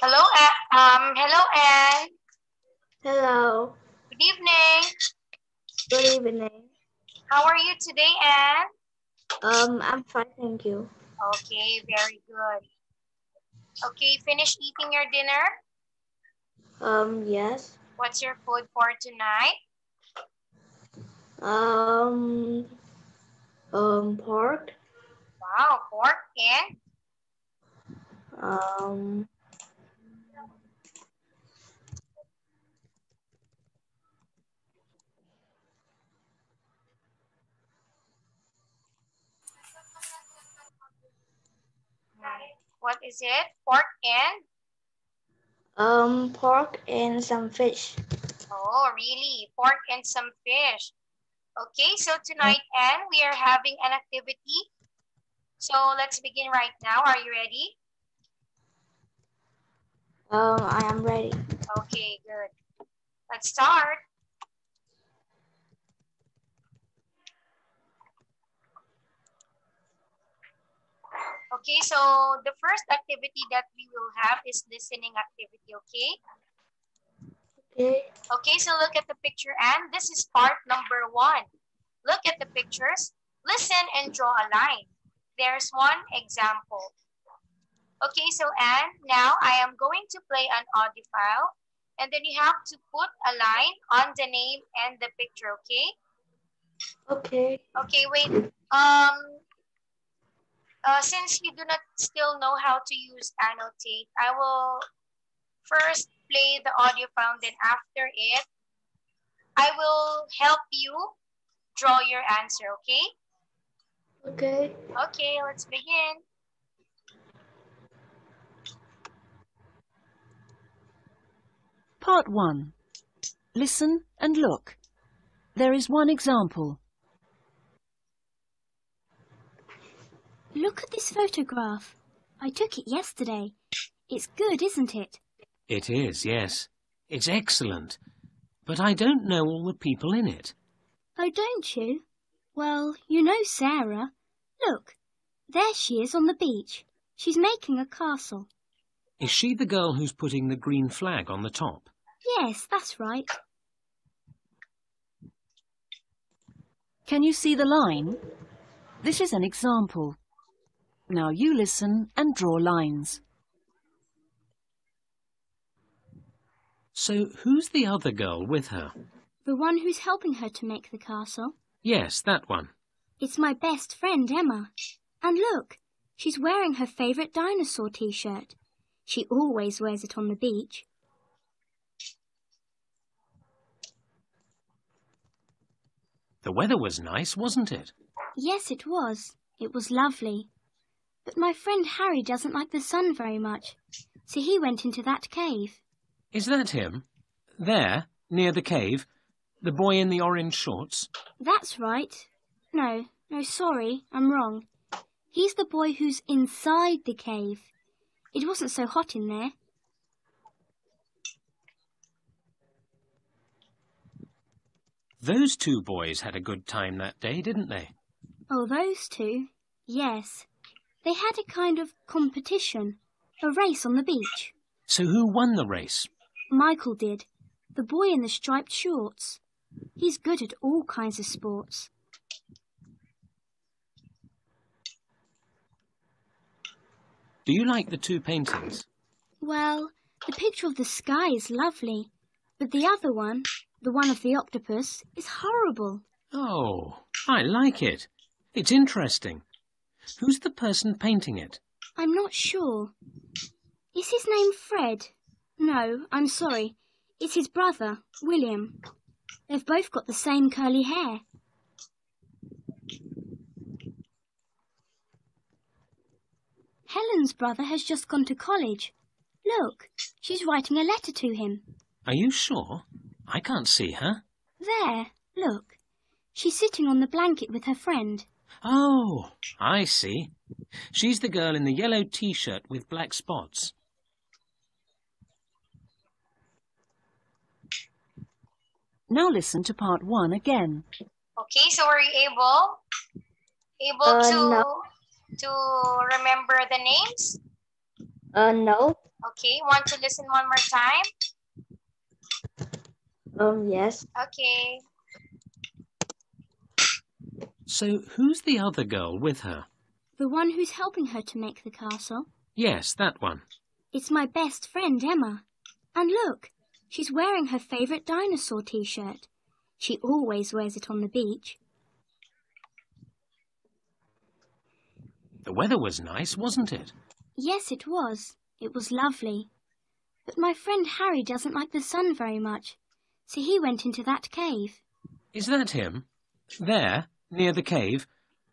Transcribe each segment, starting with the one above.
Hello, um, hello, Anne. Hello. Good evening. Good evening. How are you today, Anne? Um, I'm fine, thank you. Okay, very good. Okay, finish eating your dinner? Um, yes. What's your food for tonight? Um, um, pork. Wow, pork and Um, what is it? Pork and? um, pork and some fish. Oh, really? Pork and some fish. Okay, so tonight, Anne, we are having an activity. So let's begin right now. Are you ready? Um, I am ready. Okay, good. Let's start. Okay, so the first activity that we will have is listening activity, okay? Okay. Okay, so look at the picture and this is part number one. Look at the pictures, listen and draw a line. There's one example. Okay, so Anne, now I am going to play an audio file and then you have to put a line on the name and the picture, okay? Okay. Okay, wait. Um, uh, since you do not still know how to use annotate, I will first play the audio file, then after it, I will help you draw your answer, okay? Okay. Okay, let's begin. Part 1. Listen and look. There is one example. Look at this photograph. I took it yesterday. It's good, isn't it? It is, yes. It's excellent. But I don't know all the people in it. Oh, don't you? Well, you know Sarah. Look, there she is on the beach. She's making a castle. Is she the girl who's putting the green flag on the top? Yes, that's right. Can you see the line? This is an example. Now you listen and draw lines. So who's the other girl with her? The one who's helping her to make the castle. Yes, that one. It's my best friend, Emma. And look, she's wearing her favourite dinosaur t-shirt. She always wears it on the beach. The weather was nice, wasn't it? Yes, it was. It was lovely. But my friend Harry doesn't like the sun very much, so he went into that cave. Is that him? There, near the cave? The boy in the orange shorts? That's right. No, no, sorry, I'm wrong. He's the boy who's inside the cave. It wasn't so hot in there. Those two boys had a good time that day, didn't they? Oh, those two? Yes. They had a kind of competition, a race on the beach. So who won the race? Michael did, the boy in the striped shorts. He's good at all kinds of sports. Do you like the two paintings? Well, the picture of the sky is lovely, but the other one, the one of the octopus, is horrible. Oh, I like it. It's interesting. Who's the person painting it? I'm not sure. Is his name Fred? No, I'm sorry. It's his brother, William. They've both got the same curly hair. Helen's brother has just gone to college. Look, she's writing a letter to him. Are you sure? I can't see her. There, look. She's sitting on the blanket with her friend. Oh, I see. She's the girl in the yellow t-shirt with black spots. Now listen to part 1 again. Okay, so were you able able Uh, to no. to remember the names? Uh, no. Okay, want to listen one more time? Um, yes. Okay. So who's the other girl with her? The one who's helping her to make the castle. Yes, that one. It's my best friend, Emma. And look, she's wearing her favourite dinosaur t-shirt. She always wears it on the beach. The weather was nice, wasn't it? Yes, it was. It was lovely. But my friend Harry doesn't like the sun very much, so he went into that cave. Is that him? There, near the cave?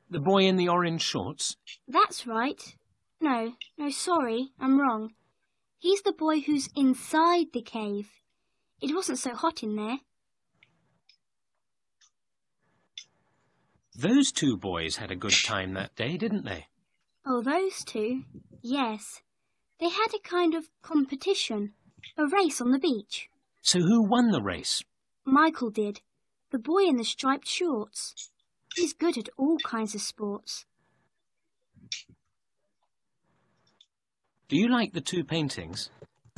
The boy in the orange shorts? That's right. No, no, sorry, I'm wrong. He's the boy who's inside the cave. It wasn't so hot in there. Those two boys had a good time that day, didn't they? Oh, those two? Yes. They had a kind of competition, a race on the beach. So who won the race? Michael did, the boy in the striped shorts. He's good at all kinds of sports. Do you like the two paintings?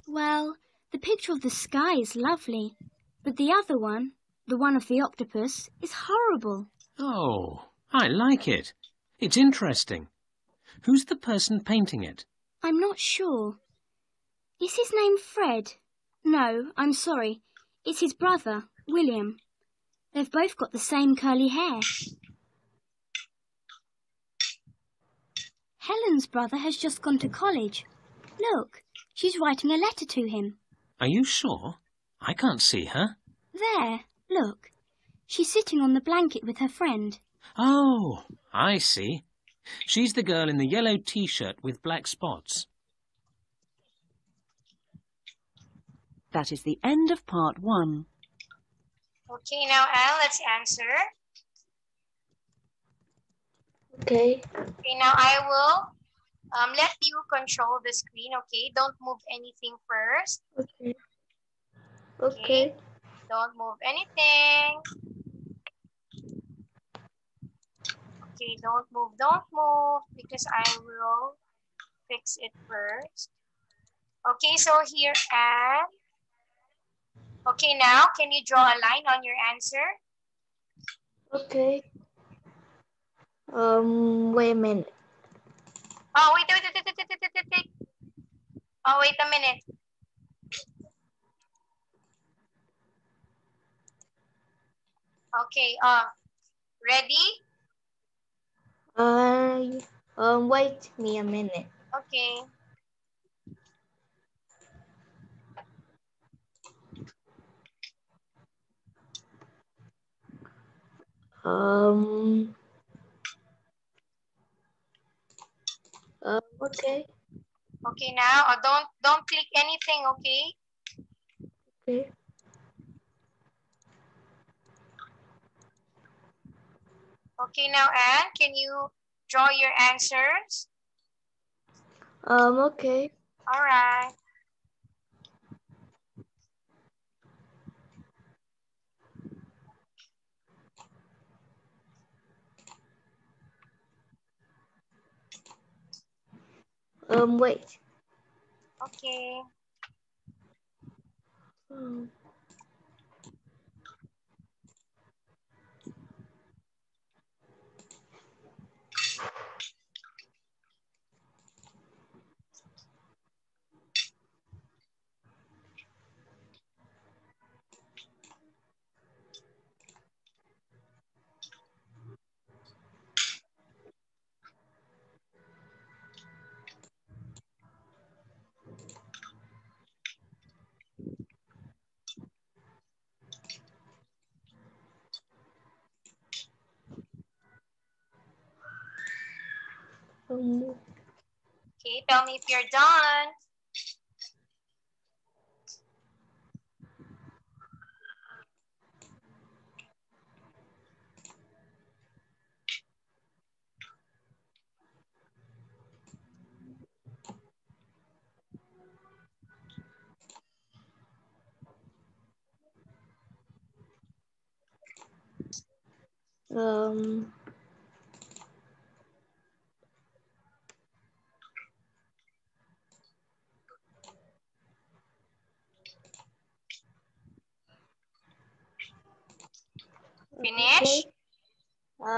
Well, the picture of the sky is lovely, but the other one, the one of the octopus, is horrible. Oh, I like it. It's interesting. Who's the person painting it? I'm not sure. Is his name Fred? No, I'm sorry. It's his brother, William. They've both got the same curly hair. Helen's brother has just gone to college. Look, she's writing a letter to him. Are you sure? I can't see her. There, look. She's sitting on the blanket with her friend. Oh, I see. She's the girl in the yellow t-shirt with black spots. That is the end of part one. Okay, now Anne, let's answer. Okay. Okay, now I will um, let you control the screen, okay? Don't move anything first. Okay. Okay. Don't move anything. Okay, don't move, don't move because I will fix it first. Okay, so here and Okay, now can you draw a line on your answer? Okay. Um, wait a minute. Oh, wait, wait, wait, wait, wait, wait, wait. Oh, wait a minute. Okay, uh, ready? Uh, um, wait me a minute. Okay. Um... Uh, okay. Okay, now uh, don't don't click anything, okay? Okay. Okay, now Anne, can you draw your answers? Um, okay. All right. Um, wait. Okay. Um, Tell me if you're done.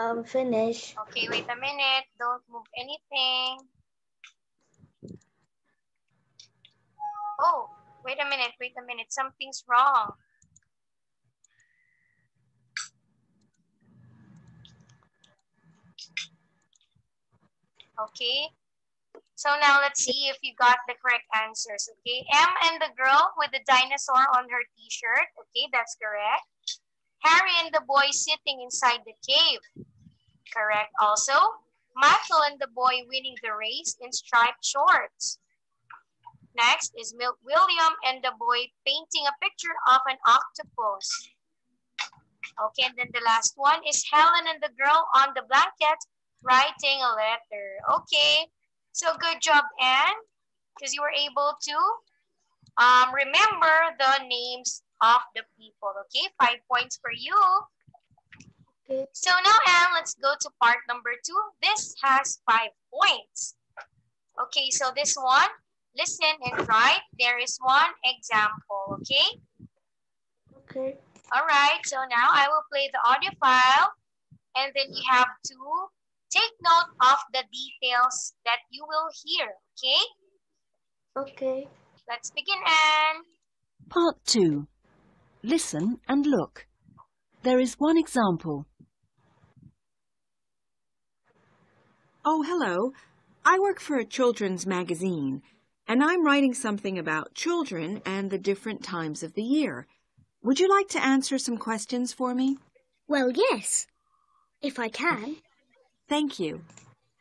Um, finish. Okay, wait a minute. Don't move anything. Oh, wait a minute, wait a minute. Something's wrong. Okay. So now let's see if you got the correct answers. Okay. Emma and the girl with the dinosaur on her t-shirt. Okay, that's correct. Harry and the boy sitting inside the cave. Correct also. Michael and the boy winning the race in striped shorts. Next is William and the boy painting a picture of an octopus. Okay, and then the last one is Helen and the girl on the blanket writing a letter. Okay, so good job, Anne, because you were able to um, remember the names of the people. Okay, five points for you. Okay. So now, Anne, let's go to part number two. This has five points. Okay, so this one, listen and write. There is one example, okay? Okay. All right, so now I will play the audio file and then you have to take note of the details that you will hear, okay? Okay. Let's begin, Anne. Part 2. Listen and look. There is one example. Oh, hello. I work for a children's magazine, and I'm writing something about children and the different times of the year. Would you like to answer some questions for me? Well, yes, if I can. Thank you.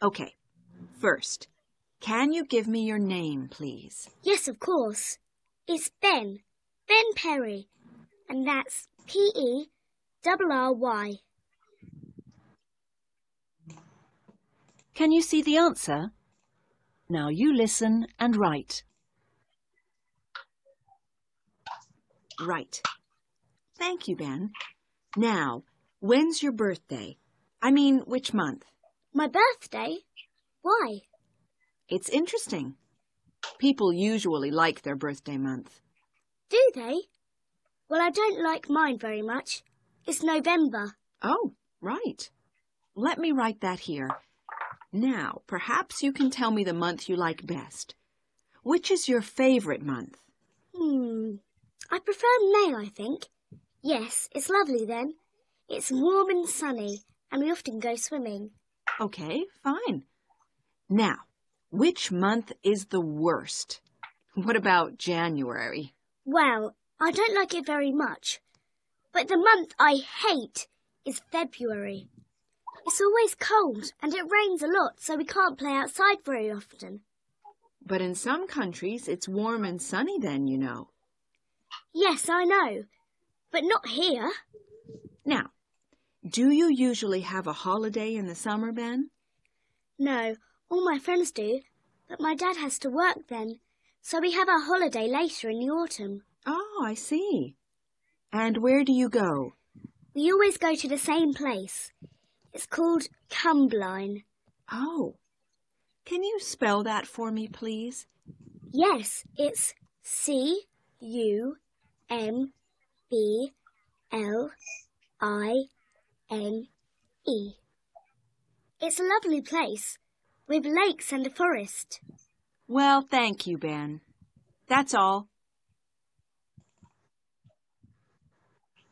Okay. First, can you give me your name, please? Yes, of course. It's Ben. Ben Perry. And that's P Can you see the answer? Now you listen and write. Right. Thank you, Ben. Now, when's your birthday? I mean, which month? My birthday? Why? It's interesting. People usually like their birthday month. Do they? Well, I don't like mine very much. It's November. Oh, right. Let me write that here. Now, perhaps you can tell me the month you like best. Which is your favorite month? Hmm. I prefer May, I think. Yes, it's lovely then. It's warm and sunny, and we often go swimming. Okay, fine. Now, which month is the worst? What about January? Well, I don't like it very much. But the month I hate is February. It's always cold and it rains a lot, so we can't play outside very often. But in some countries, it's warm and sunny then, you know. Yes, I know. But not here. Now, do you usually have a holiday in the summer, Ben? No, all my friends do. But my dad has to work then, so we have our holiday later in the autumn. Oh, I see. And where do you go? We always go to the same place. It's called Cumbline. Oh. Can you spell that for me, please? Yes, it's C U M B L I N E. It's a lovely place with lakes and a forest. Well, thank you, Ben. That's all.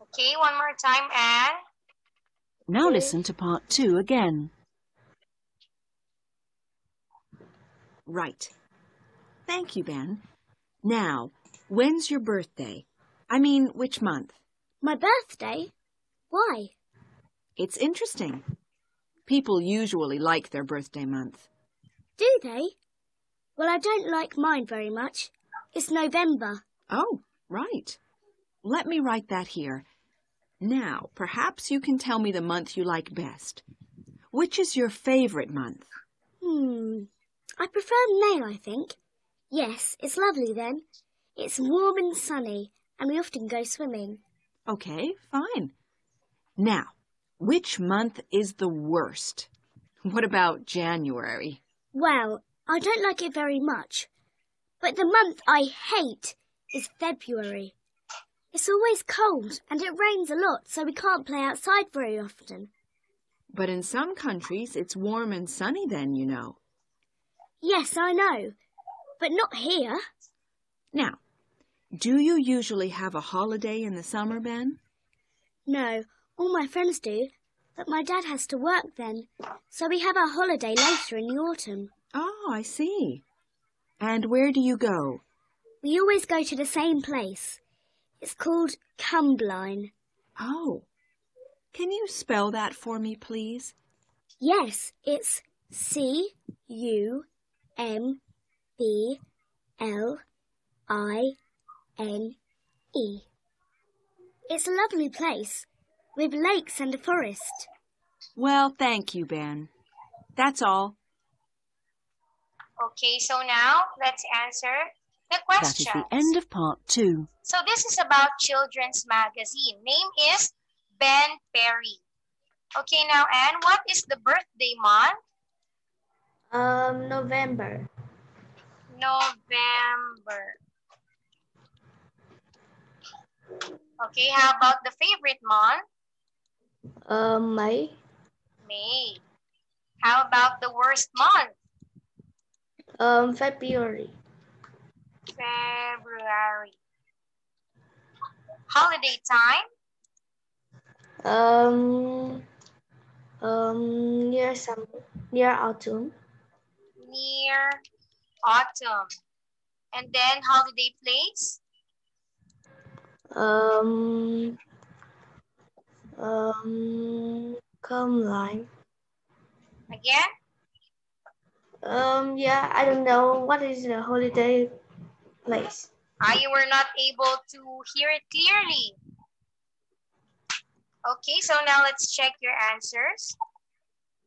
Okay, one more time, Anne. Now listen to part 2 again. Right. Thank you, Ben. Now, when's your birthday? I mean, which month? My birthday? Why? It's interesting. People usually like their birthday month. Do they? Well, I don't like mine very much. It's November. Oh, right. Let me write that here. Now, perhaps you can tell me the month you like best. Which is your favorite month? Hmm. I prefer May, I think. Yes, it's lovely then. It's warm and sunny, and we often go swimming. Okay, fine. Now, which month is the worst? What about January? Well, I don't like it very much. But the month I hate is February. It's always cold and it rains a lot, so we can't play outside very often. But in some countries, it's warm and sunny then, you know. Yes, I know, but not here. Now, do you usually have a holiday in the summer, Ben? No, all my friends do, but my dad has to work then, so we have our holiday later in the autumn. Oh, I see. And where do you go? We always go to the same place. It's called Cumbline. Oh. Can you spell that for me, please? Yes, it's C U M B L I N E. It's a lovely place with lakes and a forest. Well, thank you, Ben. That's all. Okay, so now let's answer the That is question. the end of part two. So this is about children's magazine. Name is Ben Perry. Okay, now Anne, what is the birthday month? Um, November. November. Okay, how about the favorite month? Um, May. May. How about the worst month? Um, February. February. Holiday time? Um, um, near summer, near autumn. Near autumn. And then holiday place? Um, um, come line. Again? Um, yeah, I don't know what is the holiday place. You were not able to hear it clearly. Okay, so now let's check your answers.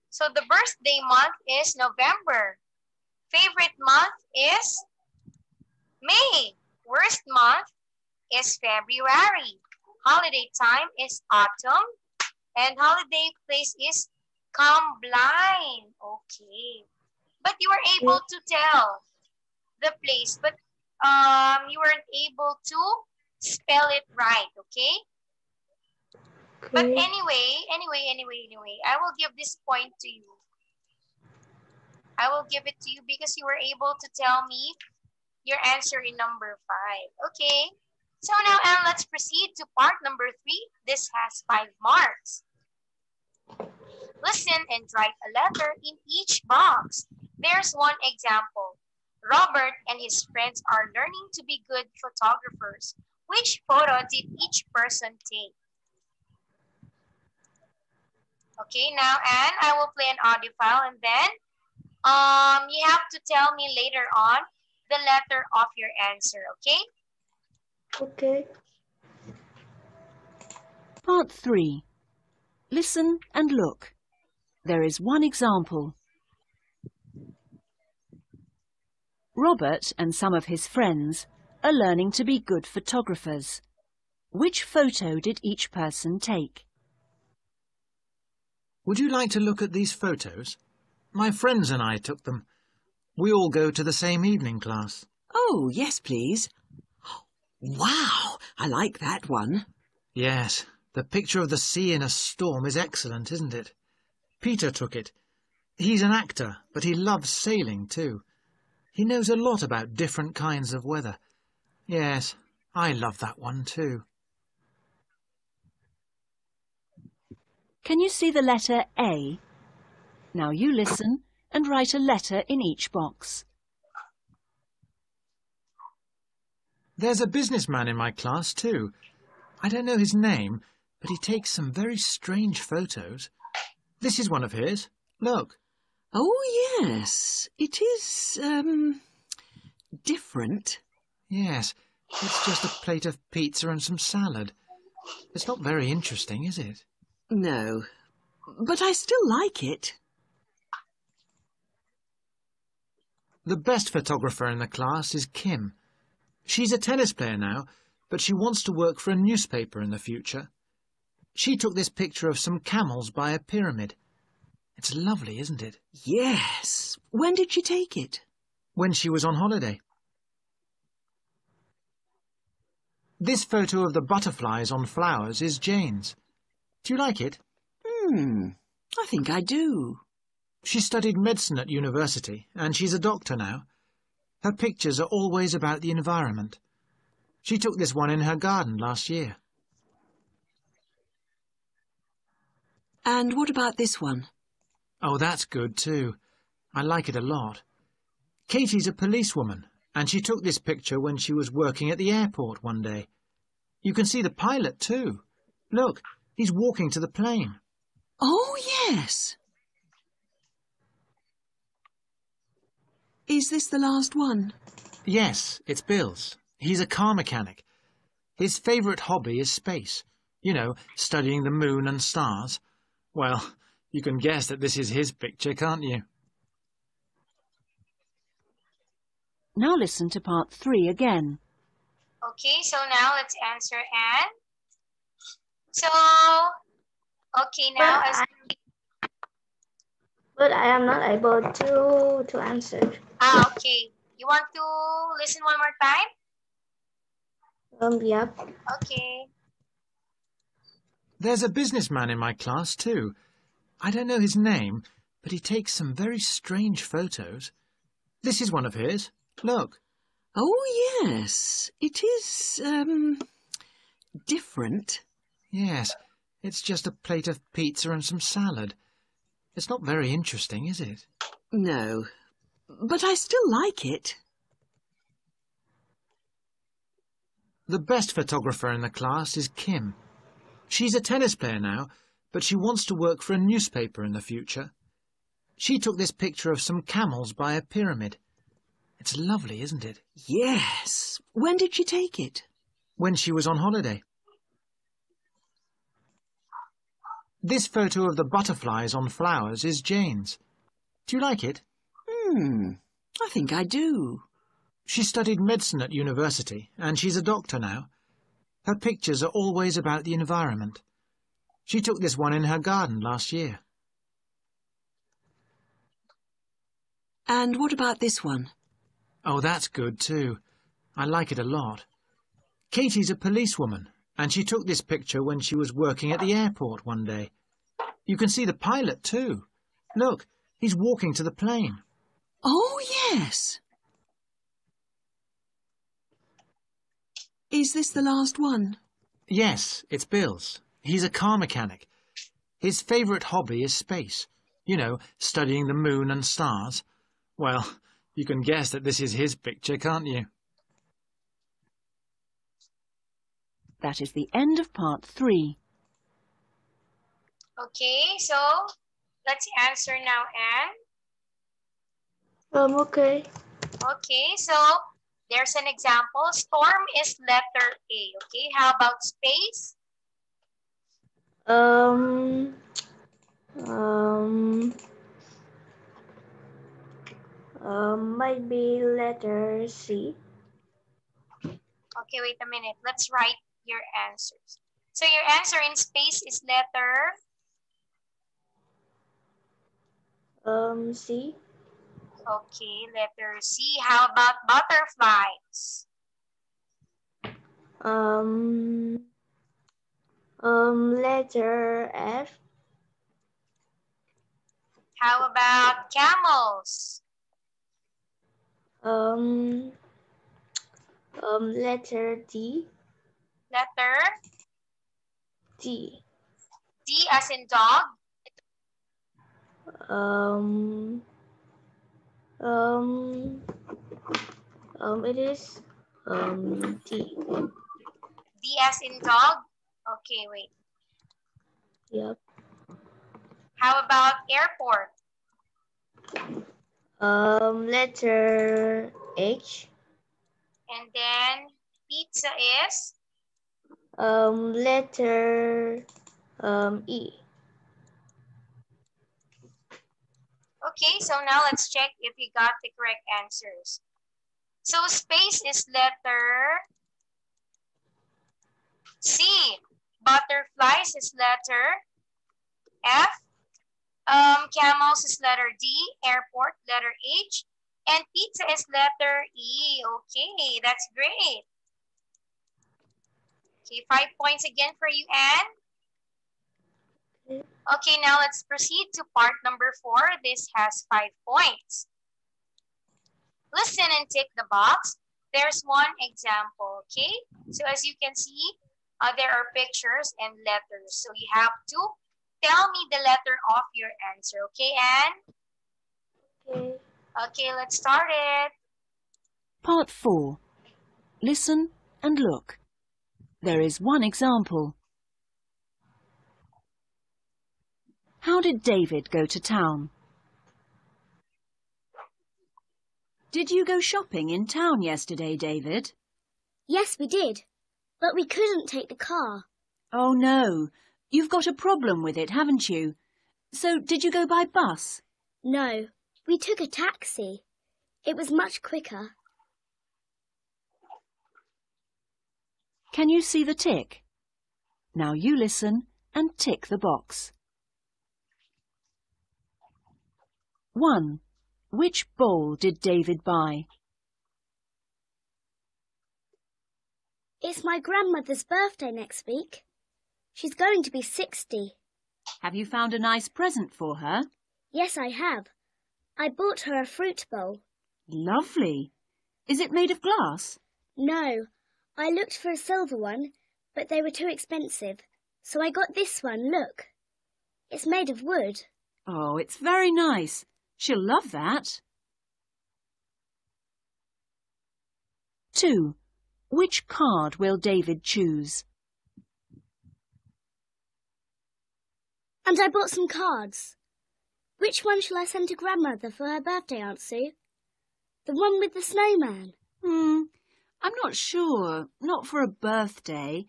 So the birthday month is November. Favorite month is May. Worst month is February. Holiday time is autumn. And holiday place is Combline. Okay. But you were able to tell the place, but um, you weren't able to spell it right, okay? But anyway, anyway, anyway, anyway, I will give this point to you. I will give it to you because you were able to tell me your answer in number five. Okay. So now, Anne, let's proceed to part number three. This has five marks. Listen and write a letter in each box. There's one example. Robert and his friends are learning to be good photographers. Which photo did each person take? Okay, now Anne, I will play an audio file and then um, you have to tell me later on the letter of your answer, okay? Okay. Part three. Listen and look. There is one example. Robert and some of his friends are learning to be good photographers. Which photo did each person take? Would you like to look at these photos? My friends and I took them. We all go to the same evening class. Oh, yes, please. Wow, I like that one. Yes, the picture of the sea in a storm is excellent, isn't it? Peter took it. He's an actor, but he loves sailing too. He knows a lot about different kinds of weather. Yes, I love that one too. Can you see the letter A? Now you listen and write a letter in each box. There's a businessman in my class too. I don't know his name, but he takes some very strange photos. This is one of his. Look. Oh, yes, it is, um, different. Yes, it's just a plate of pizza and some salad. It's not very interesting, is it? No, but I still like it. The best photographer in the class is Kim. She's a tennis player now, but she wants to work for a newspaper in the future. She took this picture of some camels by a pyramid. It's lovely, isn't it? Yes. When did she take it? When she was on holiday. This photo of the butterflies on flowers is Jane's. Do you like it? Hmm, I think I do. She studied medicine at university, and she's a doctor now. Her pictures are always about the environment. She took this one in her garden last year. And what about this one? Oh, that's good too. I like it a lot. Katie's a policewoman, and she took this picture when she was working at the airport one day. You can see the pilot too. Look, he's walking to the plane. Oh, yes. Is this the last one? Yes, it's Bill's. He's a car mechanic. His favourite hobby is space. You know, studying the moon and stars. Well, you can guess that this is his picture, can't you? Now listen to part three again. Okay, so now let's answer Anne. So, okay, now But as I, but I am not able to to answer. ah, okay. You want to listen one more time? Um, yep. Okay. There's a businessman in my class too. I don't know his name, but he takes some very strange photos. This is one of his. Look. Oh, yes. It is, um, different. Yes, it's just a plate of pizza and some salad. It's not very interesting, is it? No, but I still like it. The best photographer in the class is Kim. She's a tennis player now, but she wants to work for a newspaper in the future. She took this picture of some camels by a pyramid. It's lovely, isn't it? Yes. When did she take it? When she was on holiday. This photo of the butterflies on flowers is Jane's. Do you like it? Hmm, I think I do. She studied medicine at university, and she's a doctor now. Her pictures are always about the environment. She took this one in her garden last year. And what about this one? Oh, that's good too. I like it a lot. Katie's a policewoman, and she took this picture when she was working at the airport one day. You can see the pilot too. Look, he's walking to the plane. Oh, yes. Is this the last one? Yes, it's Bill's. He's a car mechanic. His favourite hobby is space. You know, studying the moon and stars. Well, you can guess that this is his picture, can't you? That is the end of part three. Okay, so let's answer now, Anne. Um, okay. Okay, so there's an example. Storm is letter A. Okay, how about space? Um, um, um, might be letter C. Okay, wait a minute. Let's write your answers. So your answer in space is letter Um, C. Okay, letter C. How about butterflies? Um, um, letter F. How about camels? Um, um, letter D. Letter D. D as in dog. Um, um, um, it is um D. D as in dog. Okay, wait. Yep. How about airport? Um, letter H. And then pizza is Um, letter um E. Okay, so now let's check if you got the correct answers. So space is letter C. Butterflies is letter F. Um, camels is letter D. Airport, letter H. And pizza is letter E. Okay, that's great. Okay, five points again for you, Anne. Okay. Now let's proceed to part number four. This has five points. Listen and tick the box. There's one example, okay? So as you can see, uh, there are pictures and letters. So you have to tell me the letter of your answer, okay, Anne? Okay. Okay, let's start it. Part 4. Listen and look. There is one example. How did David go to town? Did you go shopping in town yesterday, David? Yes, we did. But we couldn't take the car. Oh no, you've got a problem with it, haven't you? So did you go by bus? No, we took a taxi. It was much quicker. Can you see the tick? Now you listen and tick the box. 1. Which bowl did David buy? It's my grandmother's birthday next week. She's going to be 60. Have you found a nice present for her? Yes, I have. I bought her a fruit bowl. Lovely. Is it made of glass? No, I looked for a silver one, but they were too expensive. So I got this one, look. It's made of wood. Oh, it's very nice. She'll love that. 2. Which card will David choose? And I bought some cards. Which one shall I send to grandmother for her birthday, Aunt Sue? The one with the snowman. Hmm, I'm not sure. Not for a birthday.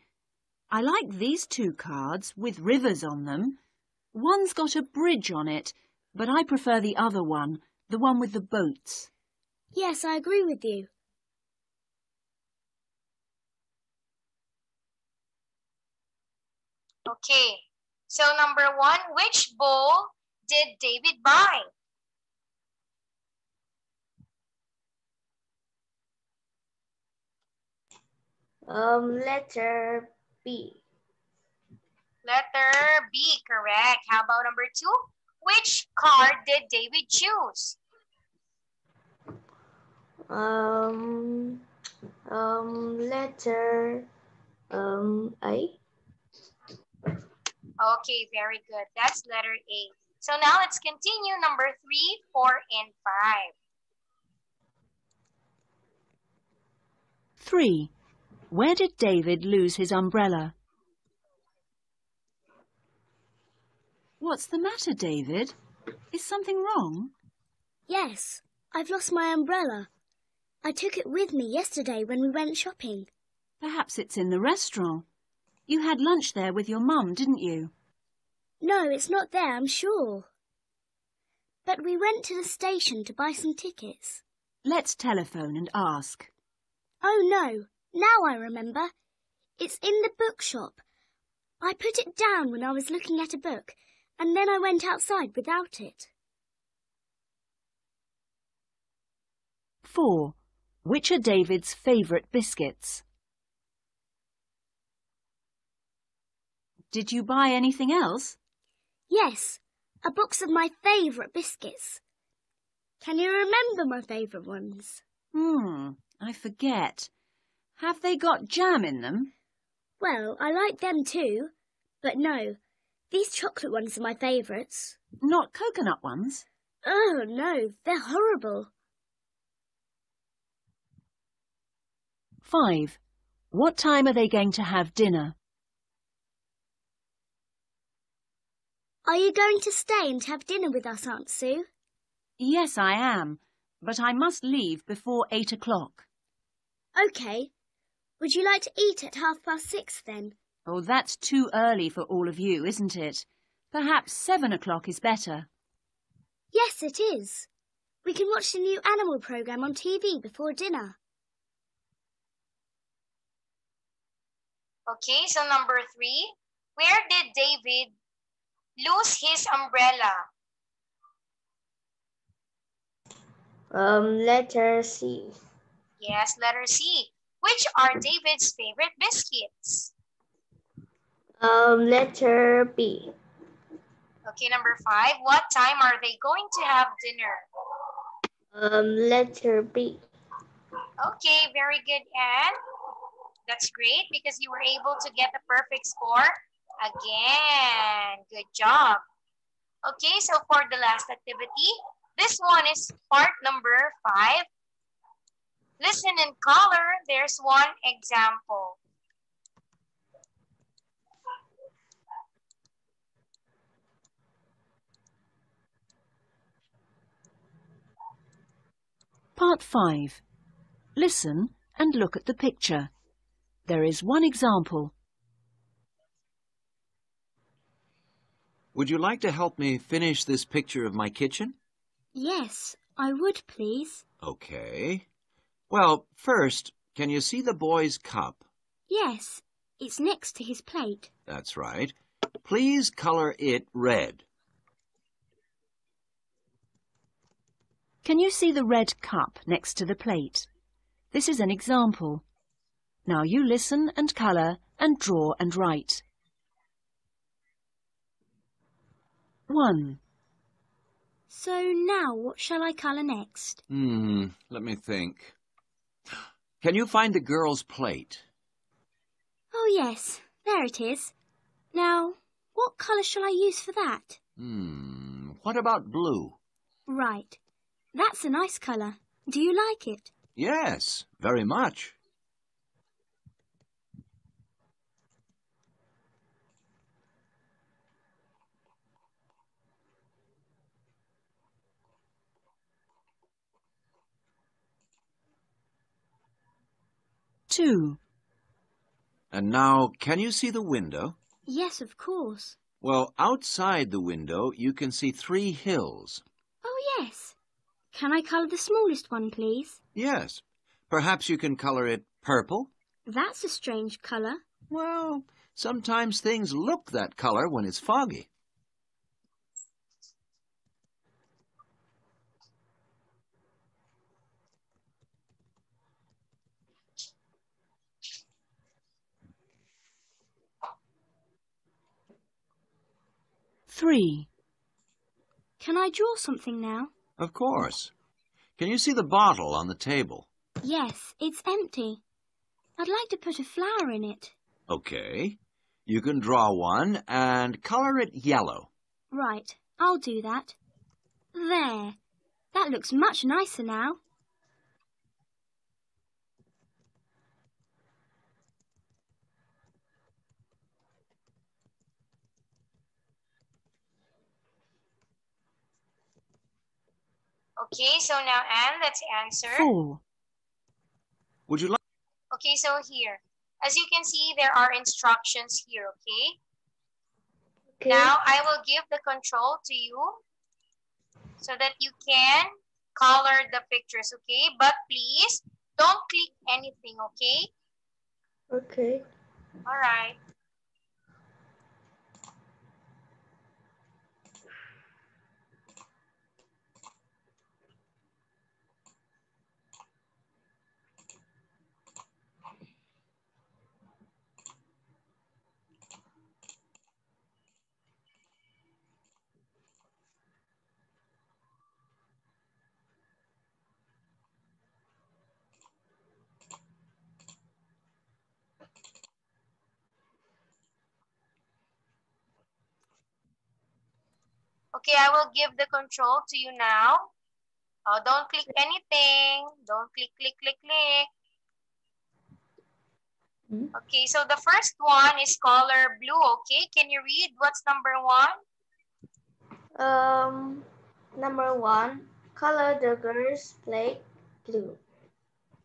I like these two cards with rivers on them. One's got a bridge on it, but I prefer the other one, the one with the boats. Yes, I agree with you. Okay, so number one, which bowl did David buy? Um, letter B. Letter B, correct. How about number two? Which card did David choose? Um, um, letter um A. Okay, very good. That's letter A. So now let's continue number three, four, and five. 3. Where did David lose his umbrella? What's the matter, David? Is something wrong? Yes, I've lost my umbrella. I took it with me yesterday when we went shopping. Perhaps it's in the restaurant. You had lunch there with your mum, didn't you? No, it's not there, I'm sure. But we went to the station to buy some tickets. Let's telephone and ask. Oh no, now I remember. It's in the bookshop. I put it down when I was looking at a book, and then I went outside without it. 4. Which are David's favourite biscuits? Did you buy anything else? Yes, a box of my favourite biscuits. Can you remember my favourite ones? Hmm, I forget. Have they got jam in them? Well, I like them too. But no, these chocolate ones are my favourites. Not coconut ones? Oh no, they're horrible. 5. What time are they going to have dinner? Are you going to stay and have dinner with us, Aunt Sue? Yes, I am, but I must leave before eight o'clock. OK. Would you like to eat at half past six then? Oh, that's too early for all of you, isn't it? Perhaps seven o'clock is better. Yes, it is. We can watch the new animal programme on TV before dinner. Okay, so number three, where did David lose his umbrella? Um, letter C. Yes, letter C. Which are David's favorite biscuits? Um, letter B. Okay, number five. What time are they going to have dinner? Um, letter B. Okay, very good, Anne. That's great because you were able to get the perfect score again. Good job. Okay, so for the last activity, this one is part number five. Listen in color. There's one example. Part 5. Listen and look at the picture. There is one example. Would you like to help me finish this picture of my kitchen? Yes, I would, please. Okay. Well, first, can you see the boy's cup? Yes, it's next to his plate. That's right. Please color it red. Can you see the red cup next to the plate? This is an example. Now you listen and colour and draw and write. 1. So now what shall I colour next? Hmm, let me think. Can you find the girl's plate? Oh, yes, there it is. Now, what colour shall I use for that? Hmm, what about blue? Right, that's a nice colour. Do you like it? Yes, very much. Two. And now, can you see the window? Yes, of course. Well, outside the window, you can see three hills. Oh, yes. Can I colour the smallest one, please? Yes. Perhaps you can color it purple? That's a strange colour. Well, sometimes things look that color when it's foggy. Three. Can I draw something now? Of course. Can you see the bottle on the table? Yes, it's empty. I'd like to put a flower in it. Okay. You can draw one and color it yellow. Right, I'll do that. There. That looks much nicer now. Okay, so now Anne, let's answer. Four. Would you like? Okay, so here. As you can see, there are instructions here, okay? Okay. Now, I will give the control to you so that you can color the pictures, okay? But please, don't click anything, okay? Okay. All right. Okay, I will give the control to you now. Oh, don't click anything. Don't click, click, click, click. Hmm. Okay, so the first one is color blue, okay? Can you read what's number one? Um, number one, color the girl's plate blue.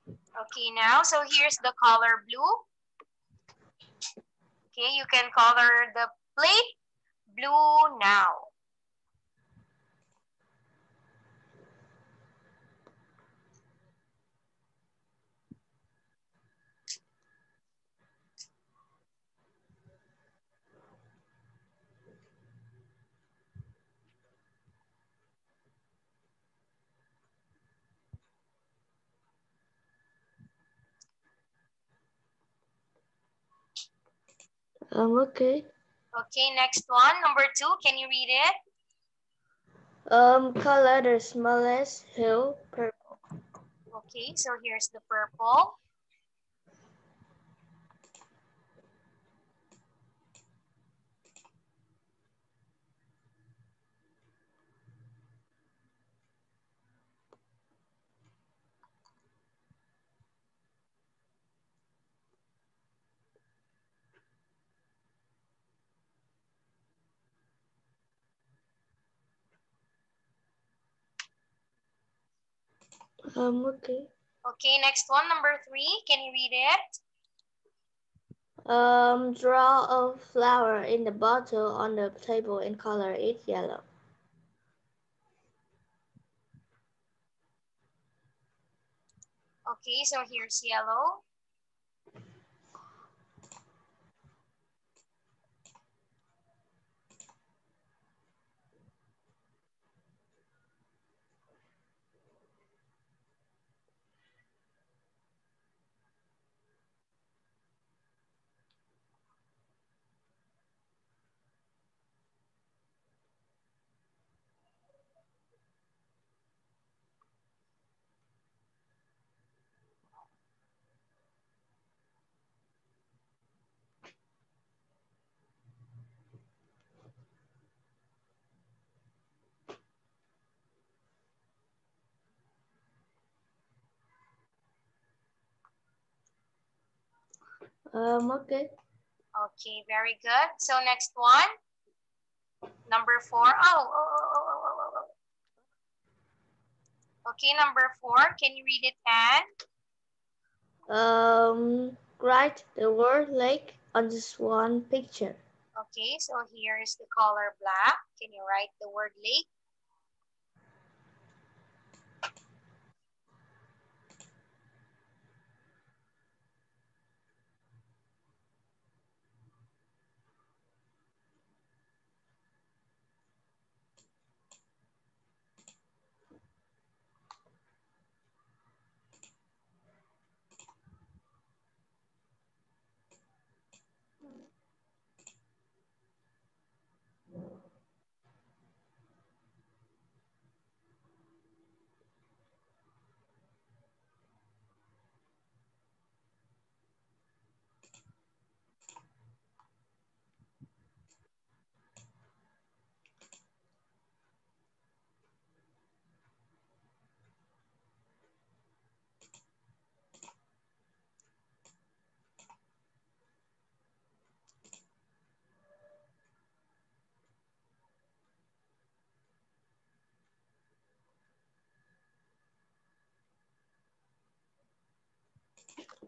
Okay, now, so here's the color blue. Okay, you can color the plate blue now. Um, okay. Okay, next one, number two, can you read it? Um, color the smallest hill purple. Okay, so here's the purple. Um, okay. Okay, next one, number three, can you read it? Um, draw a flower in the bottle on the table and color it yellow. Okay, so here's yellow. Um, okay. Okay, very good. So next one, number four. Oh, oh, oh, oh, oh, oh, oh. Okay, number four. Can you read it, Anne? Um, write the word lake on this one picture. Okay, so here is the color black. Can you write the word lake?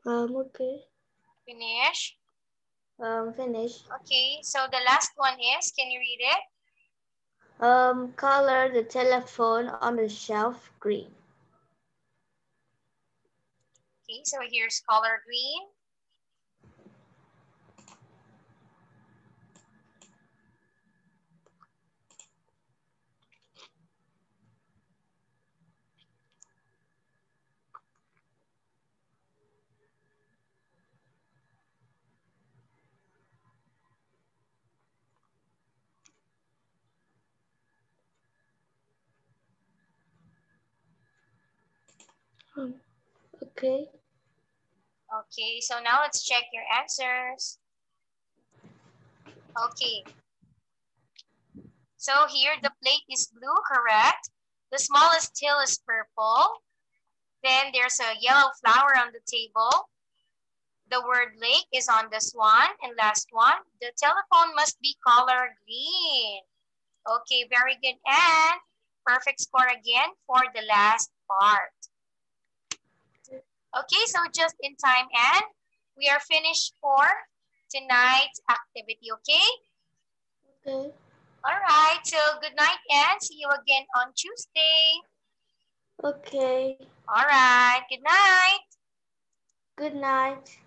Um, okay. Finish. Um, finish. Okay, so the last one is, can you read it? Um, color the telephone on the shelf green. Okay, so here's color green. Okay. Okay, so now let's check your answers. Okay. So here the plate is blue, correct? The smallest hill is purple. Then there's a yellow flower on the table. The word lake is on this one. And last one, the telephone must be color green. Okay, very good. And perfect score again for the last part. Okay, so just in time and we are finished for tonight's activity, okay? Okay. All right, so good night and see you again on Tuesday. Okay. All right, good night. Good night.